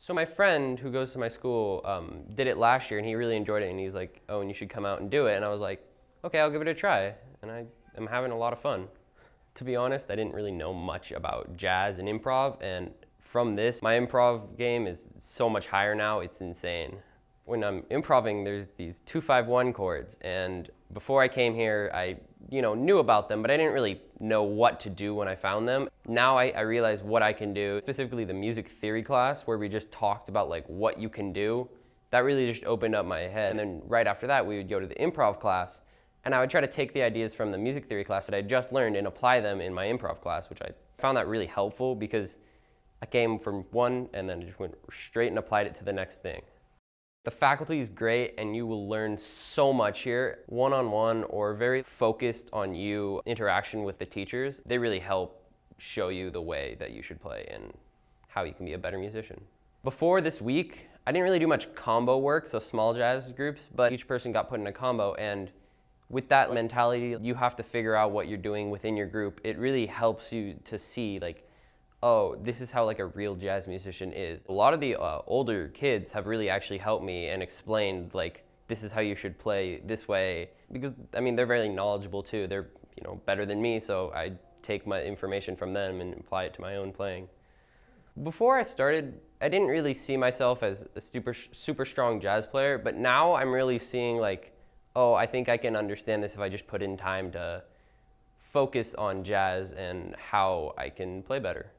So my friend who goes to my school um, did it last year and he really enjoyed it and he's like, oh, and you should come out and do it. And I was like, okay, I'll give it a try. And I am having a lot of fun. To be honest, I didn't really know much about jazz and improv. And from this, my improv game is so much higher now, it's insane. When I'm improvising, there's these 251 chords. And before I came here, I you know, knew about them, but I didn't really know what to do when I found them. Now I, I realize what I can do, specifically the music theory class where we just talked about like what you can do. That really just opened up my head. And then right after that, we would go to the improv class and I would try to take the ideas from the music theory class that I just learned and apply them in my improv class, which I found that really helpful because I came from one and then just went straight and applied it to the next thing. The faculty is great and you will learn so much here. One-on-one or very focused on you interaction with the teachers, they really help show you the way that you should play and how you can be a better musician. Before this week, I didn't really do much combo work, so small jazz groups, but each person got put in a combo and with that mentality, you have to figure out what you're doing within your group. It really helps you to see like oh, this is how like a real jazz musician is. A lot of the uh, older kids have really actually helped me and explained like, this is how you should play this way. Because, I mean, they're very knowledgeable too. They're, you know, better than me, so I take my information from them and apply it to my own playing. Before I started, I didn't really see myself as a super, super strong jazz player, but now I'm really seeing like, oh, I think I can understand this if I just put in time to focus on jazz and how I can play better.